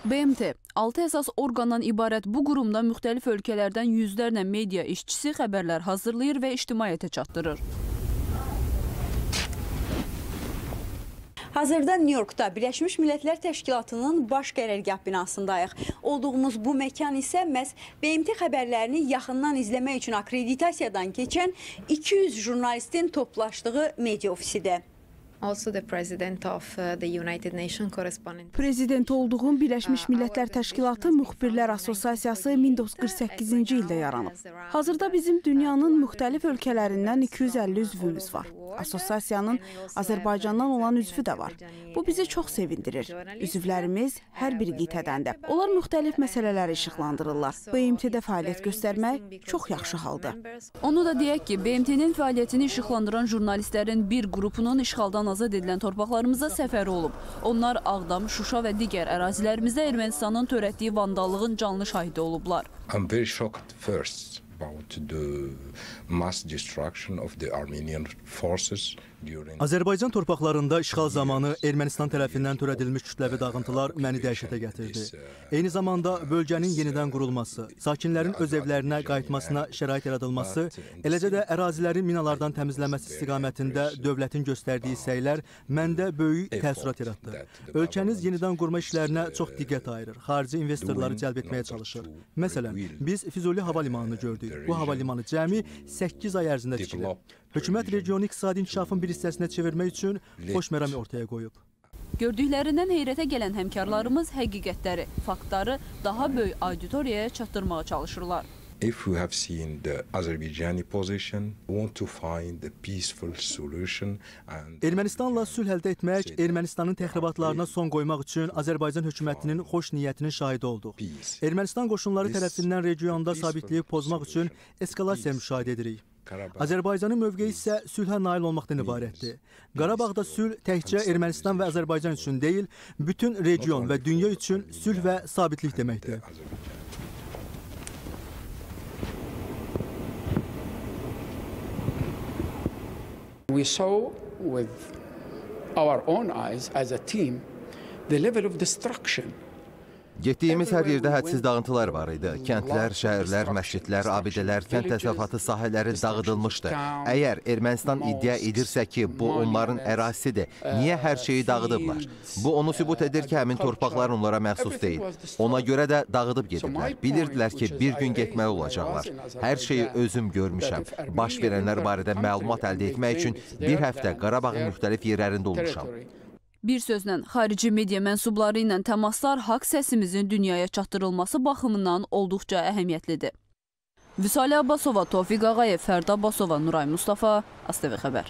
BMT 6 əsas orqandan ibarət bu qurumda müxtəlif ölkələrdən yüzlərlə media işçisi xəbərlər hazırlayır və ictimaiyyətə çatdırır. Hazırda Nyu-Yorkda Birləşmiş Millətlər Təşkilatının baş qərargah binasındayıq. Olduğumuz bu məkan isə məhz BMT xəbərlərini yaxından izləmək üçün akkreditasiyadan keçən 200 jurnalistin toplaşdığı media ofisidir. Also the president of uh, the United Nations correspondent. Prezident olduğum Birləşmiş Millətlər Təşkilatı Müxbirlər Assosiasiyası 1948-ci ildə yaranıb. Hazırda bizim dünyanın müxtəlif ölkələrindən 250 üzvümüz var. Assosiasiyanın Azərbaycandan olan üzvü də var. Bu bizi çox sevindirir. Üzvlərimiz hər bir qitədən də. Onlar müxtəlif məsələləri işıqlandırırlar. BMT-də fəaliyyət göstərmək çox yaxşı haldır. Onu da deyək ki, BMT-nin fəaliyyətini işıqlandıran jurnalistlərin bir qrupunun işğaldan azad edilən torpaqlarımıza səfəri olub. Onlar Ağdam, Şuşa və digər ərazilərimizdə Ermənistanın törətdiyi vandallığın canlı şahidi olublar. I'm very shocked first about the mass destruction of the Armenian forces during Azərbaycan torpaqlarında işğal zamanı Ermənistan tərəfindən törədilmiş kütləvi dağıntılar məni dəhşətə gətirdi. Eyni zamanda bölgənin yenidən qurulması, sakinlərin öz evlərinə qayıtmasına şərait yaradılması, eləcə də ərazilərin minalardan təmizlənməsi istiqamətində dövlətin göstərdiyi səylər məndə böyük təəssürat yaratdı. Ölkəniz yenidən qurma işlərinə çox diqqət ayırır, xarici investorları cəlb etməyə çalışır. Məsələn, biz Füzuli hava limanını gördük. Bu hava limanı cəmi 8 ay ərzində tikilib. Hökumət regionu iqtisadi inkişafın bir hissəsinə çevirmək üçün xoş məram ortaya qoyub. Gördüklərindən heyrətə gələn həmkarlarımız həqiqətləri, faktları daha böyük auditoriyaya çatdırmağa çalışırlar. If we have seen the Azerbaijani position, want to find a peaceful solution and Ermənistanla sülh əldə etmək, Ermənistanın təxribatlarına son qoymaq üçün Azərbaycan hökumətinin xoş niyyətinin şahidi olduq. Ermənistan qoşunları tərəfindən regionda sabitliyi pozmaq üçün eskalasiya müşahidə edirik. Azərbaycanın mövqeyi isə sülhə nail olmaqdan ibarətdir. Qarabağda sülh təkcə Ermənistan və Azərbaycan üçün deyil, bütün region və dünya üçün sülh və sabitlik deməkdir. We saw with our own eyes as a team the level of destruction Getdiyimiz hər yerdə hədsiz dağıntılar var idi. Kəndlər, şəhərlər, məscidlər, abidələr, kənd təsərrüfatı sahələri dağıdılmışdı. Əgər Ermənistan iddia edirsə ki, bu onların ərazisidir, niyə hər şeyi dağıdıblar? Bu onu sübut edir ki, həmin torpaqlar onlara məxsus deyil. Ona görə də dağıdıb gediblər. Bilirdilər ki, bir gün getməli olacaqlar. Hər şeyi özüm görmüşəm. Baş verənlər barədə məlumat əldə etmək üçün bir həftə Qarabağın müxtəlif yerlərində olmuşam. Bir sözlə, xarici media mənsubları ilə təmaslar haqq səsimizin dünyaya çatdırılması baxımından olduqca əhəmiyyətlidir. Vüsalə Abbasova, Tofiq Ağayev, Fərda Abbasova, Nuray Mustafa, ASTV xəbər.